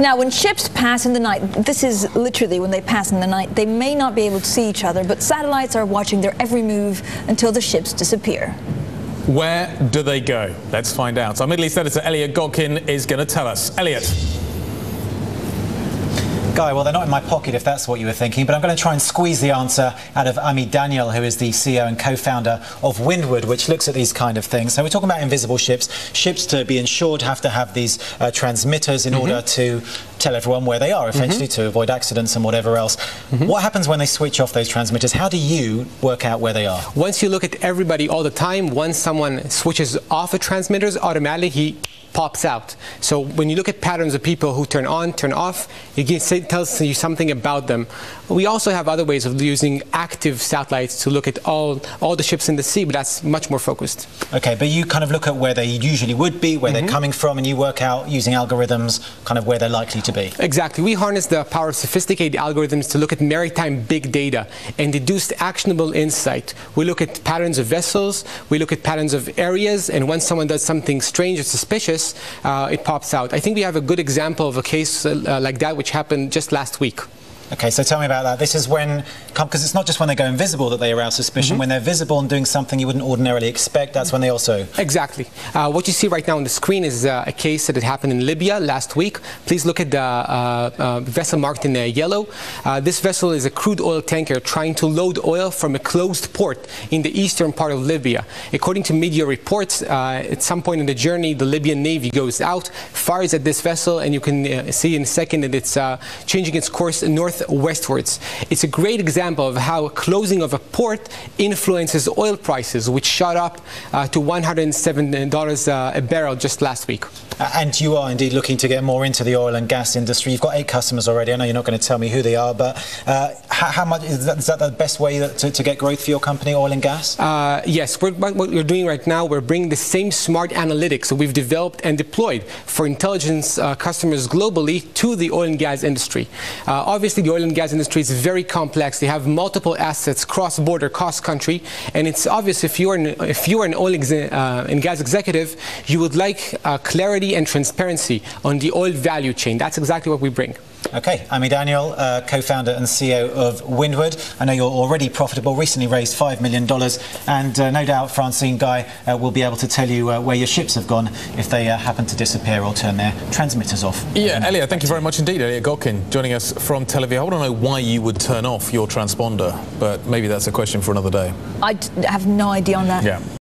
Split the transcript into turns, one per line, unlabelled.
Now, when ships pass in the night, this is literally when they pass in the night, they may not be able to see each other, but satellites are watching their every move until the ships disappear.
Where do they go? Let's find out. Our Middle East editor Elliot Gotkine is going to tell us. Elliot.
Guy, well, they're not in my pocket if that's what you were thinking, but I'm going to try and squeeze the answer out of Ami Daniel, who is the CEO and co-founder of Windward, which looks at these kind of things. So we're talking about invisible ships. Ships to be insured have to have these uh, transmitters in mm -hmm. order to tell everyone where they are, essentially, mm -hmm. to avoid accidents and whatever else. Mm -hmm. What happens when they switch off those transmitters? How do you work out where they are?
Once you look at everybody all the time, once someone switches off the transmitters, automatically he pops out. So when you look at patterns of people who turn on, turn off, it tells you something about them. We also have other ways of using active satellites to look at all, all the ships in the sea, but that's much more focused.
Okay, but you kind of look at where they usually would be, where mm -hmm. they're mm-hmm. coming from, and you work out using algorithms kind of where they're likely to be.
Exactly. We harness the power of sophisticated algorithms to look at maritime big data and deduce actionable insight. We look at patterns of vessels, we look at patterns of areas, and when someone does something strange or suspicious, uh, it pops out. I think we have a good example of a case uh, like that which happened just last week.
Okay, so tell me about that. This is when, because it's not just when they go invisible that they arouse suspicion. Mm -hmm. When they're visible and doing something you wouldn't ordinarily expect, that's when they also...
Exactly. Uh, what you see right now on the screen is uh, a case that had happened in Libya last week. Please look at the uh, uh vessel marked in yellow. Uh, this vessel is a crude oil tanker trying to load oil from a closed port in the eastern part of Libya. According to media reports, uh, at some point in the journey, the Libyan Navy goes out, fires at this vessel, and you can see in a second that it's changing its course north north westwards. It's a great example of how closing of a port influences oil prices, which shot up uh, to $107 uh, a barrel just last week.
Uh, and you are indeed looking to get more into the oil and gas industry. You've got eight customers already. I know you're not going to tell me who they are, but uh, how, how, much is that, is that the best way to, to, get growth for your company, oil and gas?
Uh, yes. We're, what we're doing right now, we're bringing the same smart analytics that we've developed and deployed for intelligence uh, customers globally to the oil and gas industry. Uh, obviously, the oil and gas industry is very complex. They have multiple assets cross-border, cross-country, and it's obvious if you're an, if you're an oil uh, and gas executive, you would like clarity and transparency on the oil value chain. That's exactly what we bring.
Okay, Ami Daniel, uh, co-founder and CEO of Windward. I know you're already profitable, recently raised $5 million, and uh, no doubt Francine Guy uh, will be able to tell you uh, where your ships have gone if they uh, happen to disappear or turn their transmitters off.
Yeah, Elliot, thank you very much indeed. Elliot Gotkine joining us from Tel Aviv. I want to know why you would turn off your transponder, but maybe that's a question for another day.
I have no idea on that.
Yeah.